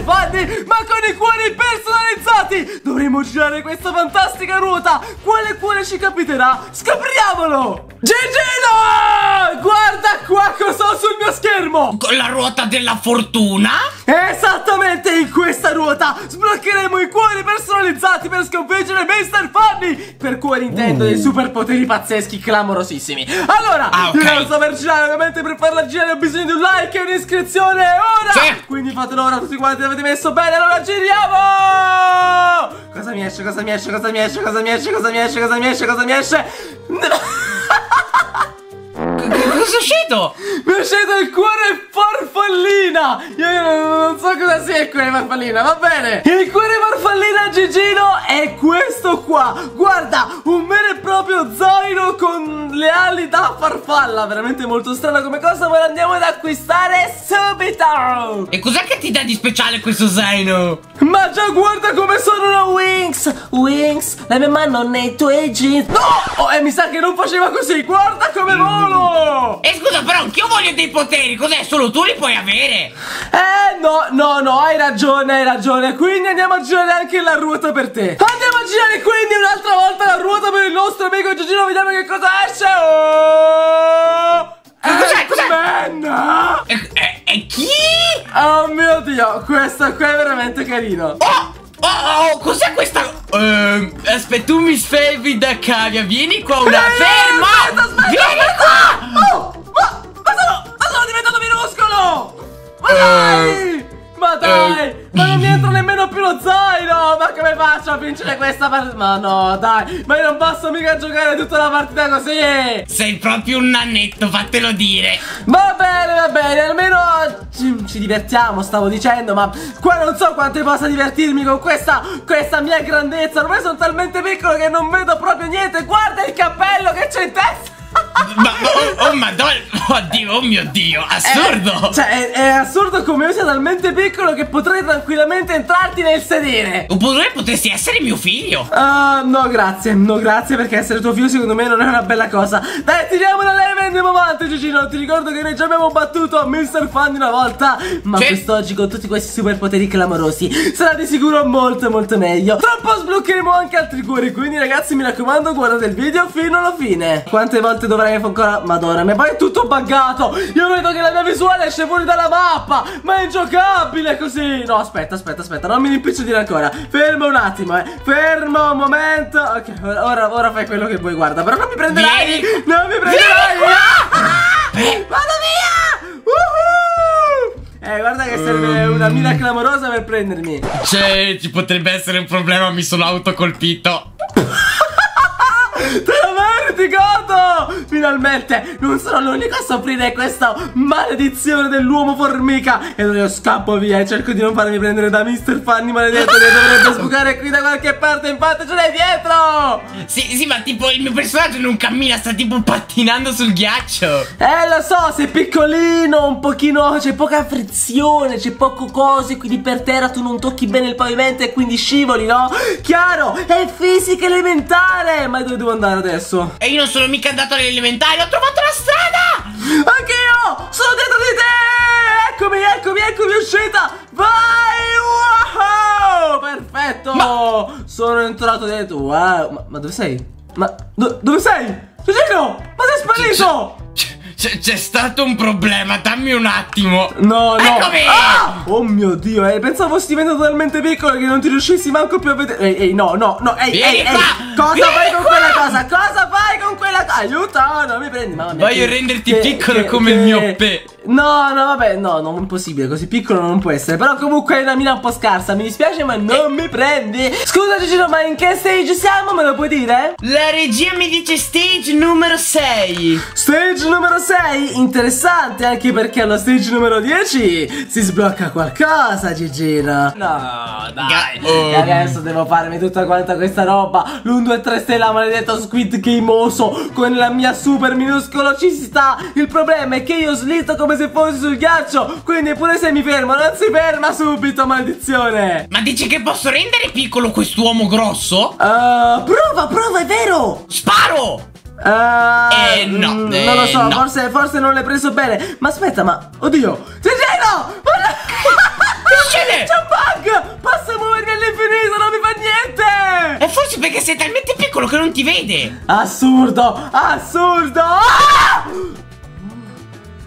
Fanny, ma con i cuori personalizzati! Dovremo girare questa fantastica ruota! Quale cuore ci capiterà? Scopriamolo! Gigino! Guarda qua cosa ho sul mio schermo! Con la ruota della fortuna? Esattamente in questa ruota sbloccheremo i cuori personalizzati per sconfiggere Mr. Fanny! Per cuori intendo dei superpoteri pazzeschi, clamorosissimi. Allora, Ah, ok. io devo saper girare, ovviamente per farla girare ho bisogno di un like e un'iscrizione ora! Sì. Quindi fatelo ora tutti quanti, l'avete messo bene, allora giriamo! Cosa mi esce, cosa mi esce, cosa mi esce, cosa mi esce, cosa mi esce, cosa mi esce, cosa mi esce? È uscito? Mi è uscito il cuore farfallina! Io non so cosa sia il cuore farfallina, va bene! Il cuore farfallina Gigino è questo qua! Guarda, un vero e proprio zaino con le ali da farfalla! Veramente molto strana come cosa, ma lo andiamo ad acquistare subito! E cos'è che ti dà di speciale questo zaino? Ma già guarda come sono una Wings! Wings, la mia mano nei tuoi jeans! No! Oh, e mi sa che non faceva così! Guarda come volo! E scusa però anch'io voglio dei poteri Cos'è? Solo tu li puoi avere Eh no, no, no, hai ragione, hai ragione Quindi andiamo a girare anche la ruota per te Andiamo a girare quindi un'altra volta la ruota per il nostro amico Gigino Vediamo che cosa esce Oh! Cos'è, cos'è? E, e- e chi? Oh mio Dio, questo qua è veramente carino Oh! Oh, oh, cos'è questa? Ehm, aspetta, tu mi sfervi da cavia Vieni qua una Eh, Ferma! Aspetta, aspetta, Vieni aspetta! Oh, Ma dai! Ma dai! Ma non mi entra nemmeno più lo zaino! Ma come faccio a vincere questa partita? Ma no, dai! Ma io non posso mica giocare tutta la partita così! Sei proprio un nannetto, fatelo dire Va bene, va bene, almeno ci, ci divertiamo, stavo dicendo, ma qua non so quante possa divertirmi con questa, questa mia grandezza. Ormai sono talmente piccolo che non vedo proprio niente. Guarda il cappello che c'è in testa! Ma, oh, oh madonna Oddio, oh mio dio, assurdo Eh, cioè, è, è assurdo come io sia talmente piccolo che potrei tranquillamente entrarti nel sedere. Oppure potresti essere mio figlio Ah, no, grazie, no, grazie, perché essere tuo figlio secondo me non è una bella cosa. Dai, tiriamo la leva e andiamo avanti, Gigino. Ti ricordo che noi già abbiamo battuto Mr. Fanny una volta, ma Sì. quest'oggi con tutti questi superpoteri clamorosi sarà di sicuro molto, molto meglio. Tra un po' sbloccheremo anche altri cuori, quindi ragazzi, mi raccomando, guardate il video fino alla fine. Quante volte dovrai ancora... Madonna, ma poi è tutto buggato. Io vedo che la mia visuale esce fuori dalla mappa, ma è ingiocabile così. No, aspetta, aspetta, aspetta, non mi rimpicciolire ancora. Fermo un attimo, eh. Fermo un momento. Ok, ora, ora fai quello che vuoi, guarda. Però non mi prenderai. Vieni. Non mi prenderai. Vieni Ah! Vado via! Uhu! Eh, guarda che serve una mira clamorosa per prendermi. Cioè, ci potrebbe essere un problema, mi sono autocolpito Te la meriti, Godo! Finalmente non sono l'unico a soffrire questa maledizione dell'uomo formica. E allora io scappo via e cerco di non farmi prendere da Mr. Fanny maledetto che dovrebbe sbucare qui da qualche parte. Infatti ce l'hai dietro! Sì, sì, ma tipo il mio personaggio non cammina, sta tipo pattinando sul ghiaccio Eh, lo so, sei piccolino, un pochino, c'è poca frizione, c'è poco cose, quindi per terra tu non tocchi bene il pavimento e quindi scivoli, no? Chiaro, è fisica elementare! Ma dove devo andare adesso? E io non sono mica andato alle elementari, ho trovato la strada Anche io! Sono dietro di te! Eccomi, eccomi, eccomi, è uscita! Vai! Wow! Perfetto! Sono entrato dentro. Wow! Ma, ma dove sei? Ma do- dove sei? Gigino! Ma sei sparito! C'è, stato un problema, dammi un attimo No, no! Eccomi! Ah! Oh mio dio, eh, pensavo fossi diventato talmente piccolo che non ti riuscissi manco più a vedere. Ehi, ehi, no, no, no, ehi, Vieni ehi, ehi! qua! Cosa Vieni fai con qua! quella cosa? Cosa fai con quella cosa? Aiuto, non mi prendi, mamma mia. Voglio che- renderti che- piccolo che- come il mio pe. No, no, vabbè, no, non è possibile, così piccolo non può essere. Però comunque è una mina un po' scarsa, mi dispiace, ma non mi prendi. Scusa, Gigino, ma in che stage siamo? Me lo puoi dire? La regia mi dice stage numero 6 Stage numero 6, interessante anche perché allo stage numero 10 si sblocca qualcosa, Gigino. No, dai. E adesso devo farmi tutta quanta questa roba. L'1, 2, 3 stella, maledetto Squid Gameoso. Con la mia super minuscolo ci sta. Il problema è che io slitto come se fossi sul ghiaccio. Quindi pure se mi fermo, non si ferma subito, maledizione. Ma dici che posso rendere piccolo quest'uomo grosso? Uh, prova, prova, è vero. Sparo! Eh, Eh, no, mm, eh, non lo so, no. forse, forse non l'hai preso bene. Ma aspetta, ma oddio, Gigino! Guarda- Che succede? C'è un niente! E forse perché sei talmente piccolo che non ti vede. Assurdo! Assurdo! Ah!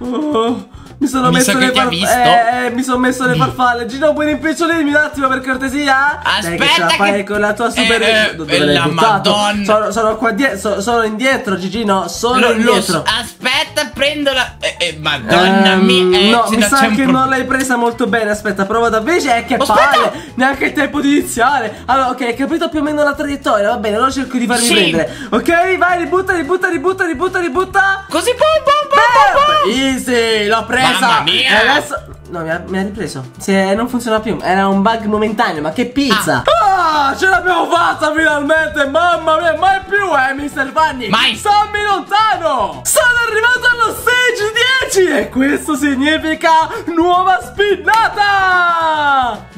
Oh, mi sono Mi messo sa le farfalle. Eh, eh, mi sono messo le farfalle. Gino, puoi rimpicciolirmi un attimo per cortesia? Dai, che ce la Aspetta fai che- con la tua super. Eh, eh, Dove la? Madonna. Sono, sono qua dietro. sono indietro, Gigino. Sono Lo- lo- indietro. aspetta, prendola. Eh, eh, madonna um, mia. Eh, no, mi sa che non l'hai presa molto bene. Aspetta, prova da invece. Eh, che palle. Neanche il tempo di iniziare. Allora, ok, hai capito più o meno la traiettoria. Va bene, allora cerco di farmi sì. prendere. Ok, vai, ributta, ributta, ributta, ributta, ributta. Così, pum, pum, pum, pum, pum. Easy, l'ho presa. Mamma mia. E adesso. No, mi ha, mi ha ripreso. Se non funziona più. Era un bug momentaneo, ma che pizza. Ah, ah ce l'abbiamo fatta finalmente. Mamma mia, mai più, eh, Mr. Fanny. Mai. Sammi lontano. Sono arrivato a 15 e questo significa nuova spinnata!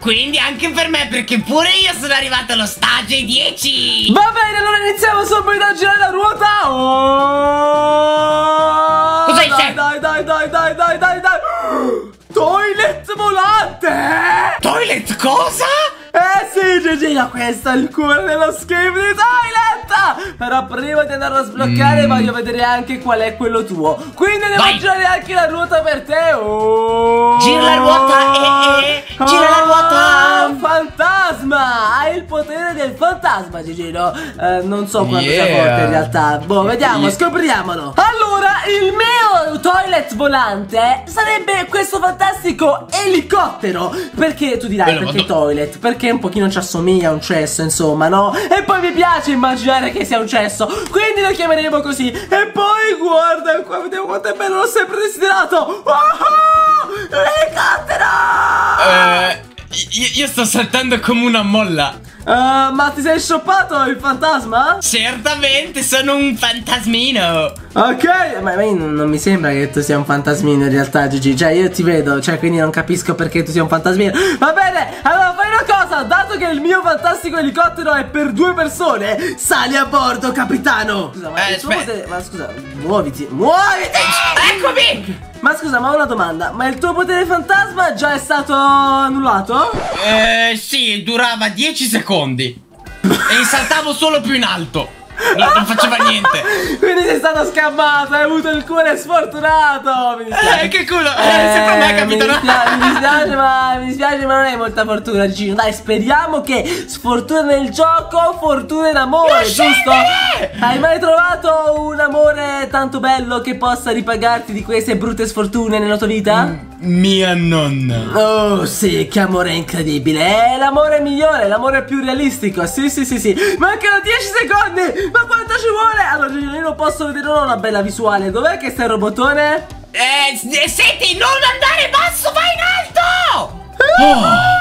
Quindi anche per me perché pure io sono arrivato allo stage 10! Va bene, allora iniziamo subito a girare la ruota! Oh! Cos'hai dai, dai, dai, dai, dai, dai, dai, dai! Toilet volante! Toilet cosa? Eh sì, Gigino, questo è il cuore dello scheme di Toilet! Però prima di andare a sbloccare Mm. voglio vedere anche qual è quello tuo. Quindi devo Vai. girare anche la ruota per te. Oh. Gira la ruota, eh, eh, gira la ruota. Ah, fantasma! Hai il potere del fantasma, Gigino. Eh, non so quanto sia Yeah. forte in realtà. Boh, vediamo, Yeah. scopriamolo. Allora, il mio toilet volante sarebbe questo fantastico elicottero. Perché tu dirai, Bello, perché toilet? Perché un pochino ci assomiglia a un cesso, insomma, no? E poi mi piace immaginare che sia un cesso. Quindi lo chiameremo così. E poi guarda qua, vediamo quanto è bello, l'ho sempre desiderato. Oh, l'elicottero! Eh, io, io sto saltando come una molla. Eh, ma ti sei shoppato il fantasma? Certamente sono un fantasmino. Ok, ma, non, non mi sembra che tu sia un fantasmino in realtà, Gigi. Cioè, io ti vedo, cioè, quindi non capisco perché tu sia un fantasmino. Va bene, allora fai una cosa, dato che il mio fantastico elicottero è per due persone, sali a bordo, capitano. Scusa, ma Eh, potere- Ma scusa, muoviti, muoviti! Eccomi! Ma scusa, ma ho una domanda, ma il tuo potere fantasma già è stato annullato? Eh, sì, durava 10 secondi. E saltavo solo più in alto. No, non faceva niente. Quindi sei stato scammato, hai avuto il cuore sfortunato. Eh, che culo. Eh, sempre a me, mi dispiace, mi dispiace, ma mi dispiace, ma non hai molta fortuna, Gino. Dai, speriamo che sfortuna nel gioco, fortuna in amore, Non giusto? scendere! Hai mai trovato un amore tanto bello che possa ripagarti di queste brutte sfortune nella tua vita? Mia nonna. Oh sì, che amore incredibile È l'amore migliore, l'amore più realistico Sì, sì, sì, sì Mancano 10 secondi Ma quanto ci vuole? Allora, io non posso vedere non una bella visuale Dov'è che sta il robottone? Eh, s- senti, non andare basso, vai in alto! Oh.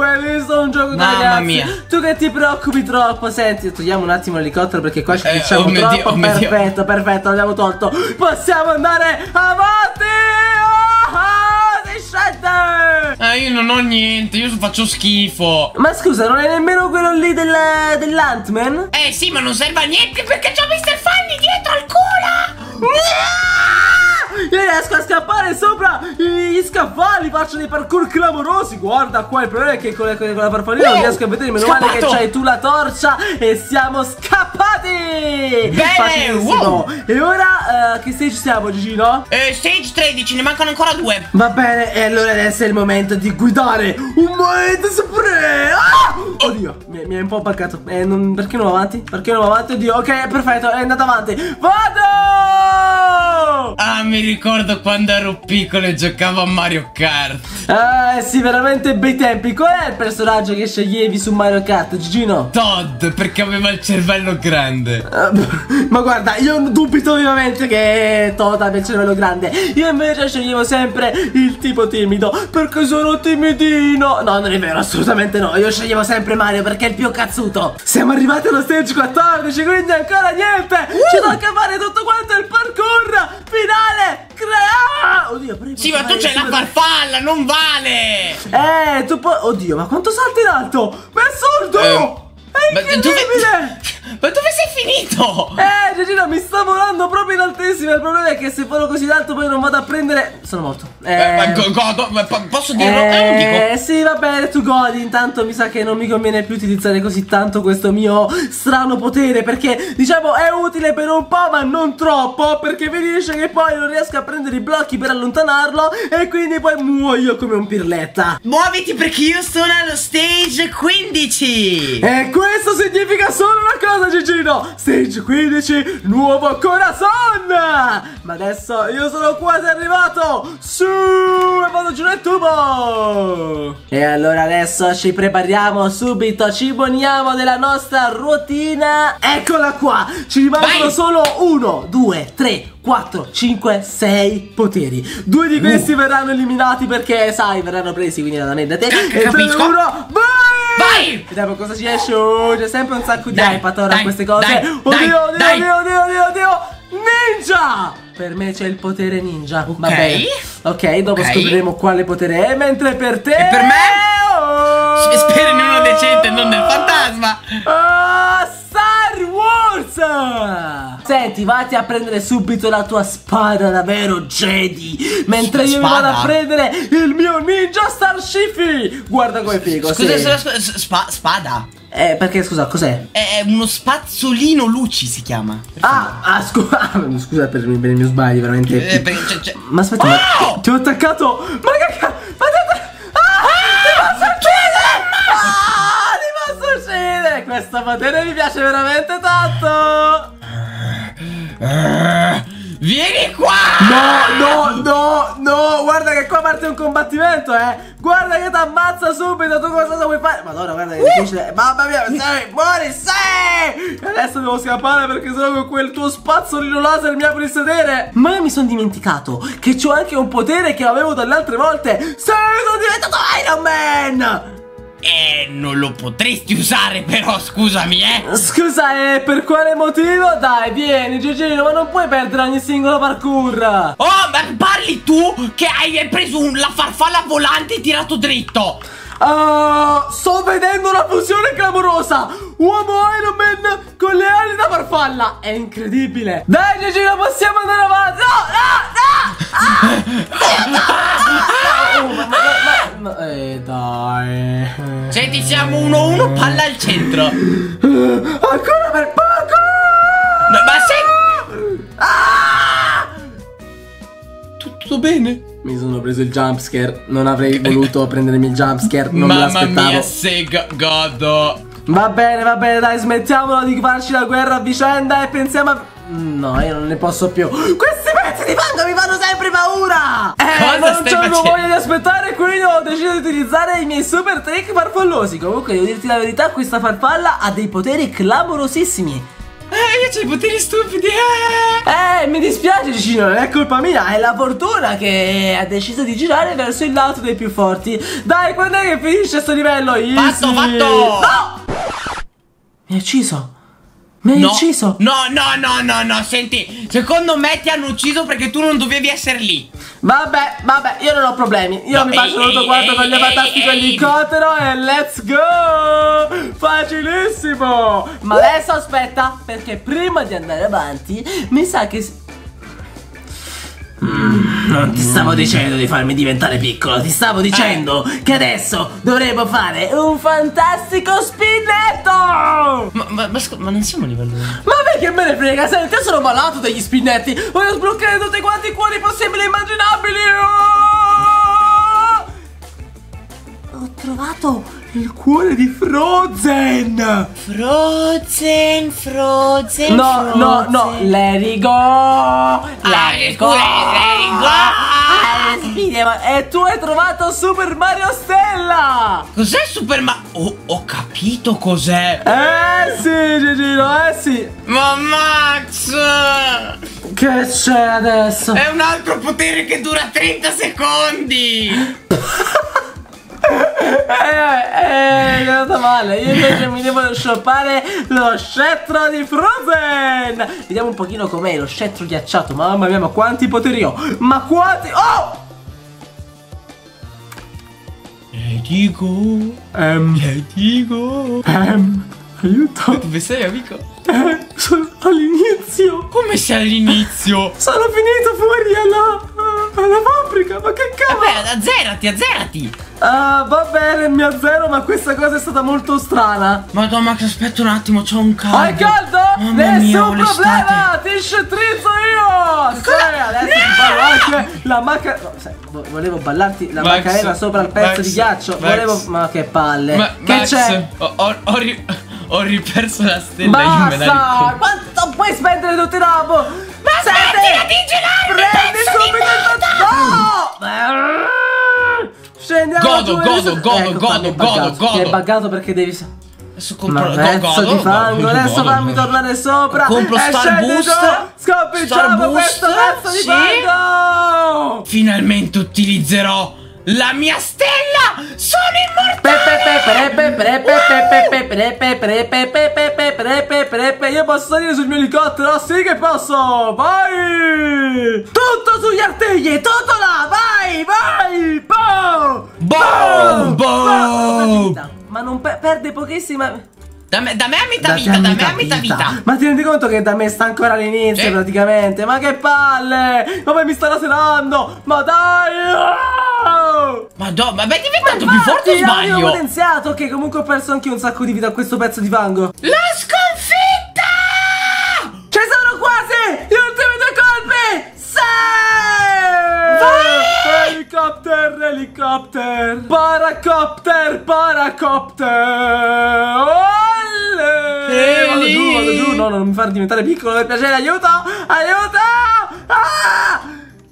Hai visto un gioco Mamma ragazzi mia. Tu che ti preoccupi troppo Senti, togliamo un attimo l'elicottero Perché qua ci Eh, diciamo oh troppo Dio, oh. Perfetto, perfetto, l'abbiamo tolto Possiamo andare avanti non ho niente, io faccio schifo. Ma scusa, non è nemmeno quello lì del, dell'Antman? Eh sì, ma non serve a niente perché c'ho Mr. Fanny dietro al culo! Io riesco a scappare sopra gli scaffali, faccio dei parkour clamorosi. Guarda qua, il problema è che con la, con la farfallina non Uh, riesco a vedere. Meno male che c'hai tu la torcia e siamo scappati! Bene, wow. E ora, eh, che stage siamo, Gigino? Eh, stage 13, ne mancano ancora due. Va bene, e allora adesso è il momento di guidare un Mind Spray! Ah! Oddio, mi, mi è un po' buggato. Eh, non- perché non va avanti? Perché non va avanti? Oddio, ok, perfetto, è andato avanti. Vado! Ah, mi ricordo quando ero piccolo e giocavo a Mario Kart. Ah, sì, veramente bei tempi. Qual è il personaggio che sceglievi su Mario Kart, Gigino? Todd, perché aveva il cervello grande. Eh, ma guarda, io dubito vivamente che Todd abbia il cervello grande. Io invece sceglievo sempre il tipo timido, perché sono timidino. No, non è vero, assolutamente no. Io sceglievo sempre Mario perché è il più cazzuto. Siamo arrivati allo stage 14, quindi ancora niente. Ci tocca fare tutto quanto il parkour finale. Crea! Oddio, prego. Sì, ma tu c'hai la farfalla, non vale! Eh, tu puoi. Oddio, ma quanto salti in alto? Ma è assurdo! Eh, è incredibile! Ma dove sei finito? Eh, Gigino, mi sta volando proprio in altissima. Il problema è che se volo così alto poi non vado a prendere. Sono morto. Eh, ma go- godo, ma po- posso dirlo? Eh. Eh, sì, va bene, tu godi. Intanto mi sa che non mi conviene più utilizzare così tanto questo mio strano potere. Perché, diciamo, è utile per un po', ma non troppo. Perché finisce che poi non riesco a prendere i blocchi per allontanarlo. E quindi poi muoio come un pirletta. Muoviti perché io sono allo stage 15. E questo significa solo una cosa, Gigino. Stage 15, nuovo corazon. Ma adesso io sono quasi arrivato. Su, e vado giù nel tubo. E allora adesso ci prepariamo subito. Ci poniamo della nostra routine. Eccola qua. Ci rimangono Vai. solo 1, 2, 3, 4, 5, 6 poteri. Due di questi verranno eliminati perché, sai, verranno presi quindi da me da te. E tre, capisco. uno, vai! Vai! Vediamo cosa ci esce. Oh, c'è sempre un sacco di Dai, iPad ora dai, a queste cose. dai, oddio, dai, oddio, dai. oddio, oddio, oddio, oddio. Ninja! Per me c'è il potere ninja. Ok. bene. Ok, dopo Ok. scopriremo quale potere è. Mentre per te. E per me? Oh! Spero in uno decente, non nel fantasma. Ah, Star Wars! Senti, vatti a prendere subito la tua spada da vero Jedi. Mentre io mi vado a prendere il mio ninja Star Shifi. Guarda come figo. Scusa, sì. scusa, spa- spada. Eh, perché scusa, cos'è? È uno spazzolino luci si chiama. Ah, ah, scu- ah, scusa per, per i miei sbagli, veramente. Eh, perché c'è- c'è- Ma aspetta, Oh! ma ti ho attaccato! Ma che cazzo? Ma ti ah, posso uccidere! Ah, ti posso uccidere! Questo potere mi piace veramente tanto! Eh, Vieni qua! No, no, no, no! Guarda che qua parte un combattimento, eh! Guarda che ti ammazza subito! Tu cosa vuoi fare? Madonna, guarda che difficile! Mamma mia, sei, muori, sei! Adesso devo scappare perché sennò con quel tuo spazzolino laser mi apri il sedere! Ma io mi sono dimenticato che c'ho anche un potere che avevo dalle altre volte! Sì, sono diventato Iron Man! Eh, non lo potresti usare però, scusami, eh. Scusa, e per quale motivo? Dai, vieni, Gigino, ma non puoi perdere ogni singolo parkour! Oh, ma parli tu che hai preso un- la farfalla volante e tirato dritto. Ah, sto vedendo una fusione clamorosa! Uomo Iron Man con le ali da farfalla! È incredibile! Dai, Gigino, possiamo andare avanti! No, no, no! Ah! Oh, ma, ma, ma, ma- eh, dai. Senti, siamo 1-1, palla al centro. Ancora per poco! No, ma sei... Tutto bene? Mi sono preso il jumpscare. Non avrei voluto prendermi il jumpscare. Non me Mamma l'aspettavo. mia, se go- godo. Va bene, va bene, dai, smettiamola di farci la guerra a vicenda e pensiamo a. No, io non ne posso più. Questi pezzi di fango mi fanno sempre paura! Eh, Cosa ma non c'avevo facendo? voglia di aspettare, quindi ho deciso di utilizzare i miei super trick farfallosi. Comunque, devo dirti la verità, questa farfalla ha dei poteri clamorosissimi. Eh, io c'ho i poteri stupidi. Eh. Eh, mi dispiace Gigino, non è colpa mia, è la fortuna che ha deciso di girare verso il lato dei più forti. Dai, quando è che finisce sto livello? Easy. Fatto, fatto. No! Mi hai ucciso. Mi hai No, ucciso. no, no, no, no, no, senti, secondo me ti hanno ucciso perché tu non dovevi essere lì. Vabbè, vabbè, io non ho problemi. Io No, mi faccio quanto con ehi, fantastico elicottero e let's go! Facilissimo! Ma adesso aspetta, perché prima di andare avanti, mi sa che... Mm, non ti stavo dicendo di farmi diventare piccolo, ti stavo dicendo che adesso dovremo fare un fantastico spinetto! Ma, ma, ma, ma non siamo a livello. Ma a me ne frega, senti, io sono malato degli spinnetti Voglio sbloccare tutti quanti i cuori possibili e immaginabili Oh! Ho trovato il cuore di Frozen Frozen, Frozen. No, no, no, let it go Let it go let it go. Ah, E tu hai trovato Super Mario Stella Cos'è Super Ma... Oh, ho capito cos'è. Eh sì, Gigino, eh sì Ma Max! Che c'è adesso? È un altro potere che dura 30 secondi! Eh, eh, è andata male. Io invece mi devo shoppare lo scettro di Frozen. Vediamo un pochino com'è lo scettro ghiacciato. Mamma mia, ma quanti poteri ho? Ma quanti... Oh! Letigo, Ehm, Letigo. ehm, aiuto. Dove sei, amico? Eh, sono all'inizio. Come sei all'inizio? Sono finito fuori alla, alla fabbrica. Ma che cavolo? Vabbè, azzerati, azzerati. Ah, va bene, mi azzero, ma questa cosa è stata molto strana. Madonna, Max, aspetta un attimo, c'ho un caldo. Hai caldo? Mamma mia, Nessun ho l'estate. problema, ti scettrizzo io! Sì, adesso ti parlo anche la macca... no, volevo ballarti la Max, macarena sopra il pezzo Max, di ghiaccio. Max. Volevo... Ma che palle. Ma, che c'è? Ho, ho, ho ri- ho riperso la stella, io me la Basta! Quanto puoi spendere tutti dopo? Sette! Smettila! Prendi subito il No! Scendiamo Godo, due, godo, ecco, godo, godo, godo, godo. È buggato perché devi... Adesso compro Ma pezzo go, go, di fango, go, adesso fammi tornare sopra. Compro e Star Boost. Scompicciamo questo pezzo di fango. Finalmente utilizzerò la mia stella! Sono immortale! Io posso salire sul mio elicottero? Sì che posso! Vai! Tutto sugli artigli! Tutto là! Vai! Vai! Boom! Boom! Boom! Ma non perde pochissima... Da me, da me a metà Da vita, a da me a metà vita. Ma ti rendi conto che da me sta ancora all'inizio Sì. praticamente? Ma che palle! Come mi sta laserando? Ma dai! Oh! Madonna, ma è diventato Ma più forte o sbaglio? potenziato che comunque ho perso anche un sacco di vita a questo pezzo di fango. La sconfitta! Ci sono quasi! Gli ultimi due colpi! Sì! Vai! Helicopter, helicopter! Paracopter, paracopter! No, non mi far diventare piccolo per piacere, aiuto! Aiuto! Ah!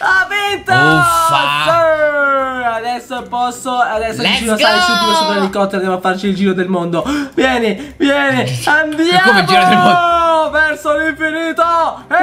Ha vinto! Uffa! Adesso posso. Adesso Let's Gino sali go! subito sopra l'elicottero. Andiamo a farci il giro del mondo. Vieni, vieni, andiamo! Come il giro del mondo? Verso l'infinito! E!